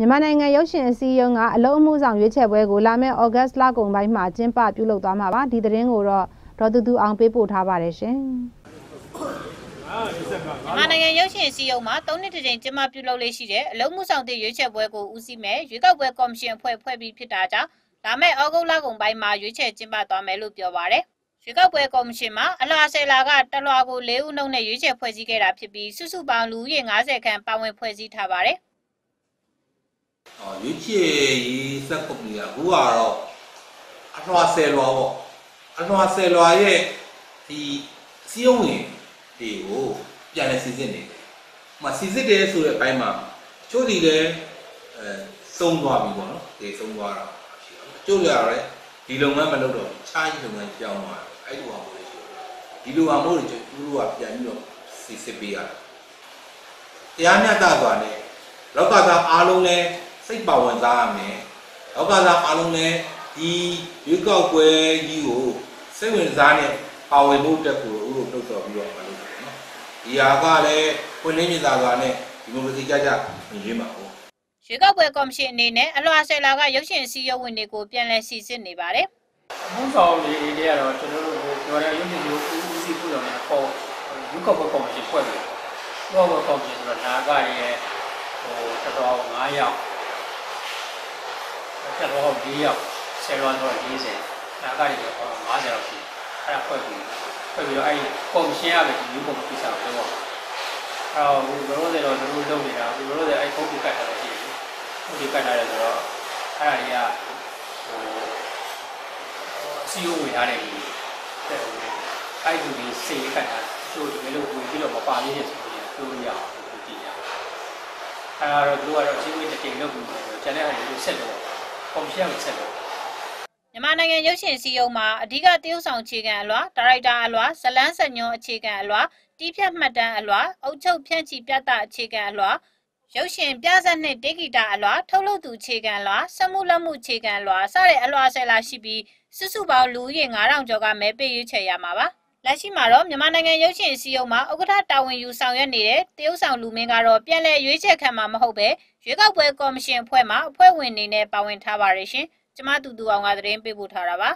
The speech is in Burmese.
မြန်မာနိုင်ငံရုပ်ရှင်အစည်းအရုံးကအလုံးအမှုဆောင်ရွေးချယ်ပွဲကိုလာမယ့်ဩဂတ်လကုန်ပိုင်းမှာကျင်းပပြုလုပ်သွားမှာပါဒီသတင်းကိုတော့ဒေါ်တူတူအောင်ပေးပို့ထားပါတယ်ရှင်မြန်မာနိုင်ငံရုပ်ရှင်စီယုံမှာ၃နှစ်တစ်ကြိမ်ကျင်းပပြုလုပ်လေးရှိတဲ့အလုံးမှုဆောင်တဲ့ရွေးချယ်ပွဲကိုဦးစီးမဲ့ရွေးကောက်ပွဲကော်မရှင်အဖွဲ့ဖွဲ့ပြီးဖြစ်တာကြောင့်လာမယ့်ဩဂုတ်လကုန်ပိုင်းမှာရွေးချယ်ကျင်းပသွားမယ်လို့ပြောပါရယ်ရွေးကောက်ပွဲကော်မရှင်မှာအလားဆယ်လာကတလွာကို၄ဦးနှုတ်နဲ့ရွေးချယ်ဖွဲ့စည်းခဲ့တာဖြစ်ပြီးစုစုပေါင်းလူဦးရေ90ခန့်ပါဝင်ဖွဲ့စည်းထားပါတယ်။အော် ရွေးချယ်ရေးစက်ကုမ္ပဏီကအခုကတော့အလွှာဆယ်လွှာပေါ့။အလွှာဆယ်လွှာရဲ့ဒီစီးရုံးဝင်တွေကိုပြန်လဲစီစစ်နေတယ်။မစီစစ်တယ်ဆိုတဲ့အပိုင်းမှာချို့ဒီလည်းအဲသုံးသွားပြီပေါ့နော်။ဒီသုံးသွားတာရှိတယ်။ချို့ကြရတယ်ဒီလုပ်ငန်းမလုပ်တော့ခြားကြီးလုပ်ငန်းကြောင်းသွားတယ်။အဲ့ဒီဟာမျိုးတွေရှိတယ်။ဒီလိုဟာမျိုးတွေကျသူတို့ကပြန်ပြီးတော့စီစစ်ပေးရတယ်။တရားမျှတစွာနဲ့လောကသားအားလုံးလည်း စိတ်ပါဝင်စားရမယ်။လောကသားအားလုံးလည်းဒီရွေးကောက်ပွဲကြီးကိုစိတ်ဝင်စားနဲ့ပါဝင်မှုတက်ကိုဥလို့နှုတ်တော်ပြီးတော့မလုပ်ဘူးနော်။ဒီဟာကလည်းပွင့်လင်းမြင်သာစွာနဲ့ဒီမိုကရေစီကြကြမြင်ရမှာပေါ့ရွေးကောက်ပွဲကော်မရှင်အနေနဲ့အလွာဆယ်လာကရုပ်ရှင်စီယုံဝင်တွေကိုပြန်လဲစီစစ်နေပါတယ်အမှုဆောင်လေးတွေကတော့ကျွန်တော်တို့ဟိုကျွန်တော်ရုပ်ရှင်မျိုးဦးစီးပူတော်နဲ့ပေါ့ရုပ်ကောက်ပွဲကော်မရှင်ဖွဲ့တယ်။ရုပ်ကောက်ပွဲကော်မရှင်ဆိုတော့နာဂရဲ့ဟိုတော်တော်9ယောက် တက်တော့4ယောက်ဆယ်လောတော့40နာဂရဲ့တော့50လောက်ရှိအဲ့ဒါဖွဲ့ပြီးဖွဲ့ပြီးတော့အဲ့ဒီကော်မရှင်ကပဲဒီရုပ်ကော်မကိစ္စကိုပြောတော့အဲ့တော့ဘယ်လိုလဲတော့တို့လုပ်နေတာဘယ်လိုလဲအဲ့ပုံပြကတ်တာလည်းရှိတယ်။ပုံပြကတ်တာလည်းဆိုတော့အဲ့ဒါတွေကဟိုစီယိုဝင်ထားတယ်ဒီတဲ့အဲ့ဒီဒီစေးကတ်တာသူတို့ဒီလိုဝင်ပြီးတော့မပါလေးနေဆိုရင်ပြောလို့ရအောင်ဒီကြည့်ရအဲ့တော့သူကတော့စီဝေးတစ်ချိန်လုပ်ပြီးတော့ကျန်တဲ့ဟာတွေကိုဆက်လို့ကော် မရှင်ကဆက်လို့မြန်မာနိုင်ငံရုပ်ရှင်စီယုံမှာအဓိကတရုပ်ဆောင်အခြေခံအလွှာဒါရိုက်တာအလွှာဇလန်းစညွန်အခြေခံအလွှာတီးဖြတ်မှတ်တမ်းအလွှာအုပ်ချုပ်ဖြန့်ချီပြသအခြေခံအလွှာရုပ်ရှင်ပြဇာတ်နှင့်တေဂီတာအလွှာထုတ်လုပ်သူအခြေခံအလွှာစက်မှုလက်မှုအခြေခံအလွှာစတဲ့အလွှာဆယ်လာရှိပြီးစုစုပေါင်းလူဦးရေ9000ကျော်ကမဲပေးရွေးချယ်ရမှာပါ လက်ရှိမှာတော့မြန်မာနိုင်ငံရုပ်ရှင်စီယုံမှာဥက္ကဋ္ဌတာဝန်ယူဆောင်ရွက်နေတဲ့တရုတ်ဆောင်လူမင်းကတော့ပြန်လည်ရွေးချယ်ခံမှာမဟုတ်ပဲရွေးကောက်ပွဲကော်မရှင်အဖွဲ့မှအဖွဲ့ဝင်အနေနဲ့ပါဝင်ထားပါရရှင်ကျမတူတူအောင်ကသတင်းပေးပို့ထားတာပါ